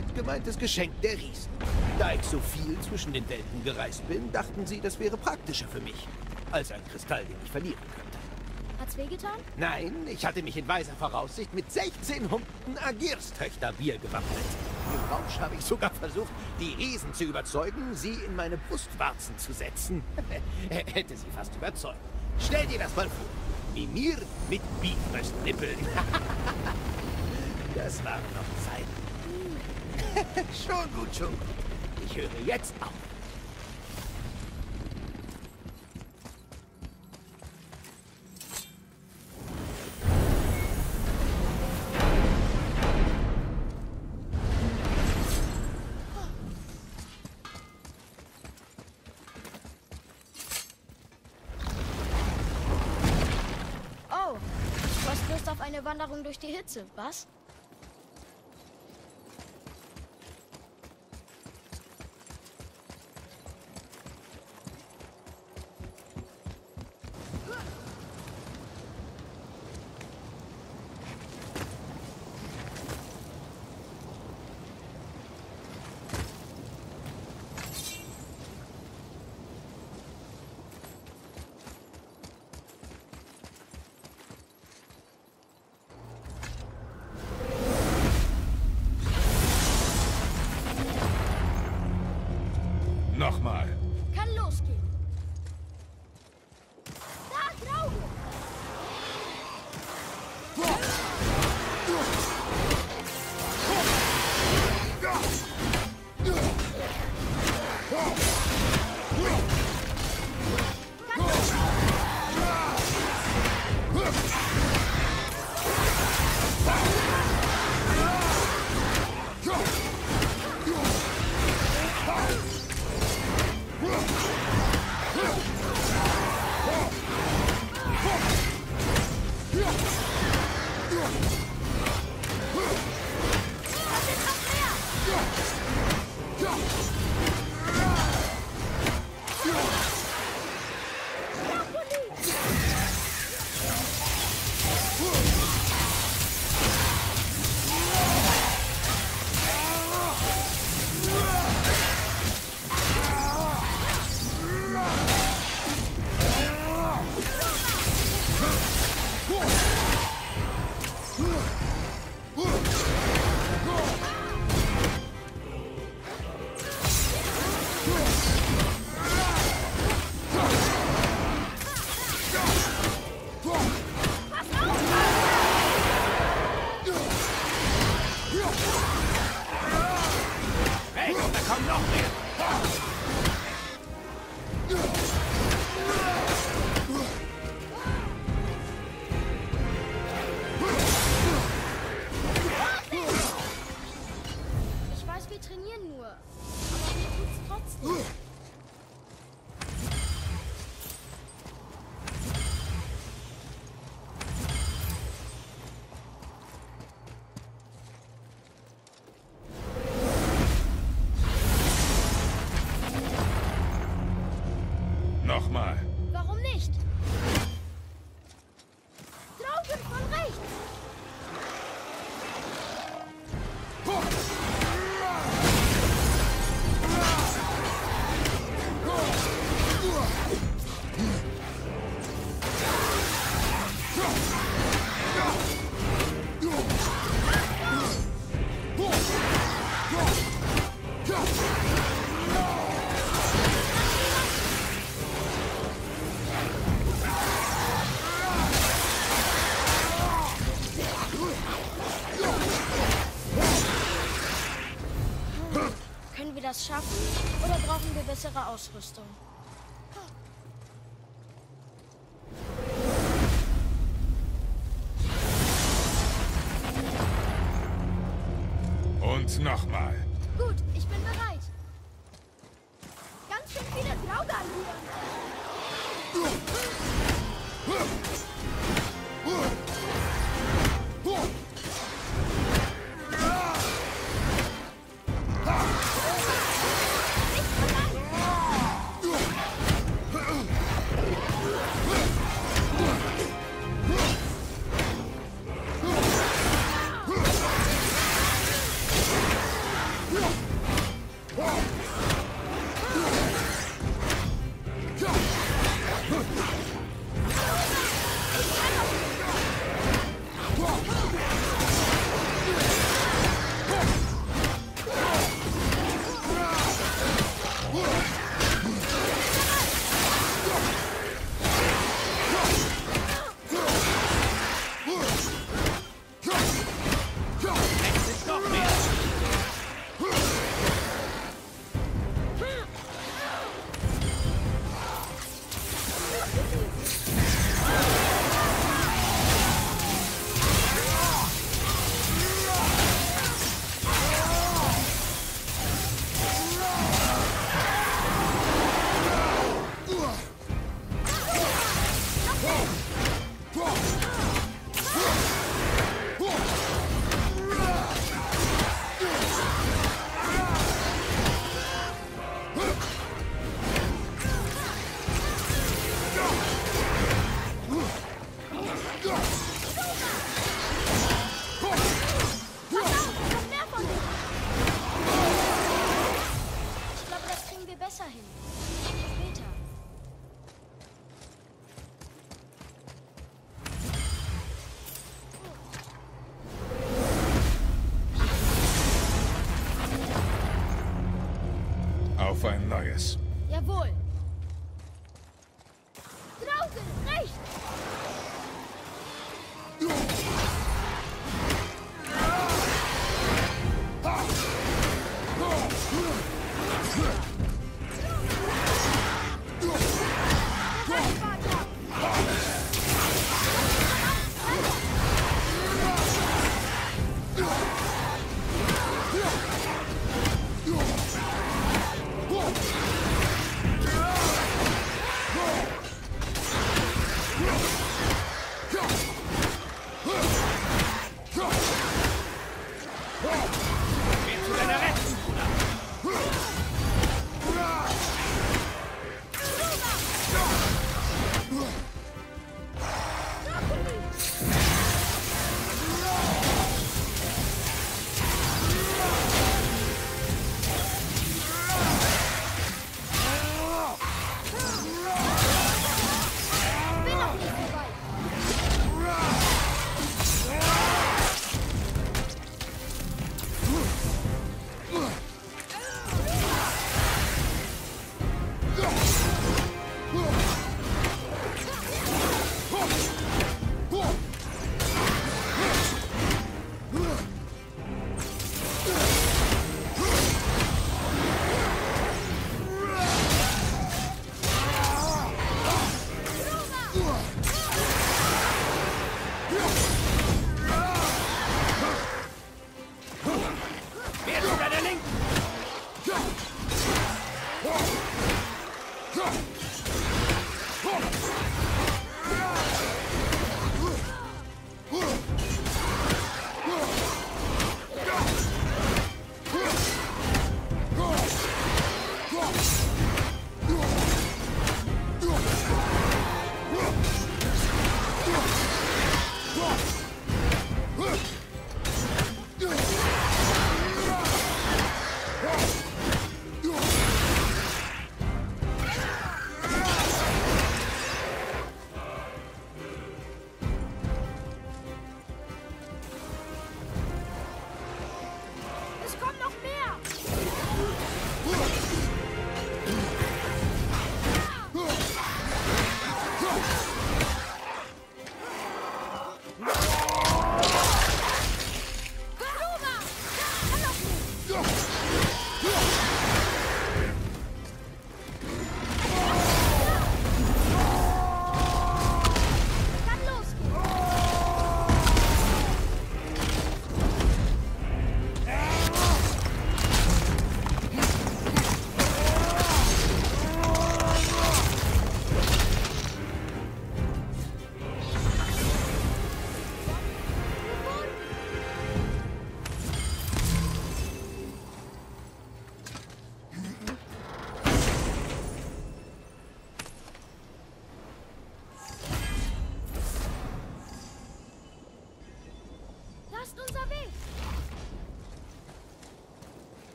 nett gemeintes Geschenk der Riesen. Da ich so viel zwischen den Welten gereist bin, dachten sie, das wäre praktischer für mich, als ein Kristall, den ich verlieren könnte. Hat's wehgetan? Nein, ich hatte mich in weiser Voraussicht mit 16 Humpen Agirstöchter Bier gewappnet. Im Rausch habe ich sogar versucht, die Riesen zu überzeugen, sie in meine Brustwarzen zu setzen. Hätte sie fast überzeugt. Stell dir das mal vor. Mimir mit Bifröstnippeln. das waren noch Zeiten. schon gut, schon gut. Ich höre jetzt auf. Oh, du hast Lust auf eine Wanderung durch die Hitze, was? Nochmal. Wir trainieren nur. Aber mir tut's trotzdem. Nochmal. Können wir das schaffen oder brauchen wir bessere Ausrüstung? Und nochmal. auf ein neues. Jawohl. Draußen, rechts. Ugh! Go!